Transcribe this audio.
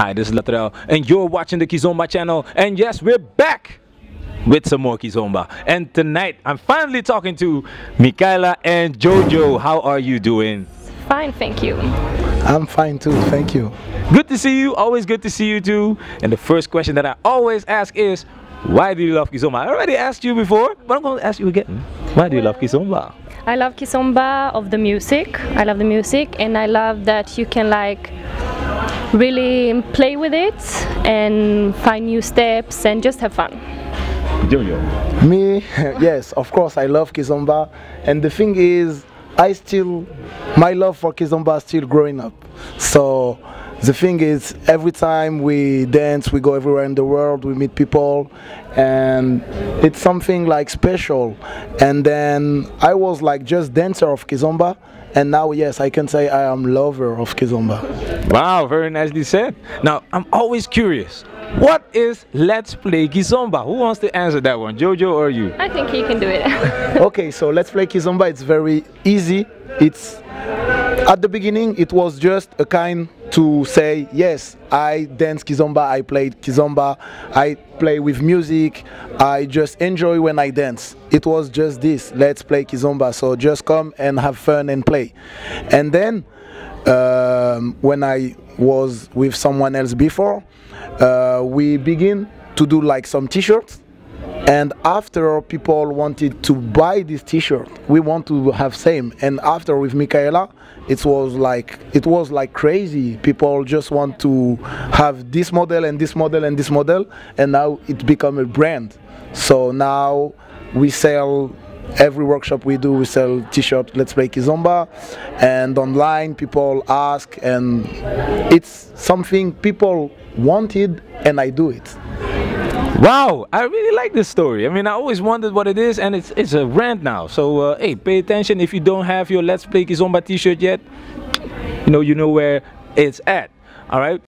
Hi, this is Latrell, and you're watching the Kizomba channel. And yes, we're back with some more Kizomba. And tonight, I'm finally talking to Mickaela and Jojo. How are you doing? Fine, thank you. I'm fine too, thank you. Good to see you. Always good to see you too. And the first question that I always ask is, why do you love Kizomba? I already asked you before, but I'm going to ask you again. Why do you love Kizomba? I love Kizomba of the music. I love the music and I love that you can like really play with it and find new steps and just have fun. Jojo. Me, yes, of course, I love Kizomba. And the thing is, I still, my love for Kizomba is still growing up. So the thing is, every time we dance, we go everywhere in the world, we meet people, and it's something like special. And then I was like just dancer of Kizomba, and now yes, I can say I am lover of Kizomba. Wow, very nicely said. Now, I'm always curious. What is Let's Play Kizomba? Who wants to answer that one, Jojo or you? I think you can do it. okay, so let's play Kizomba. It's very easy. It's at the beginning it was just a kind to say yes i dance kizomba i play kizomba i play with music i just enjoy when i dance. It was just this let's play kizomba so just come and have fun and play. And then um, when i was with someone else before uh, we begin to do like some t-shirts and after people wanted to buy this t-shirt. We want to have same. And after with Mickaela it was like it was like crazy. People just want to have this model and this model and this model. And now it become a brand. So now we sell every workshop we do we sell t-shirt let's play kizomba and online people ask and it's something people wanted and i do it Wow, I really like this story. I mean, I always wondered what it is, and it's it's a brand now. So, uh, hey, pay attention if you don't have your Let's Play Kizomba t-shirt yet. You know, you know where it's at. All right.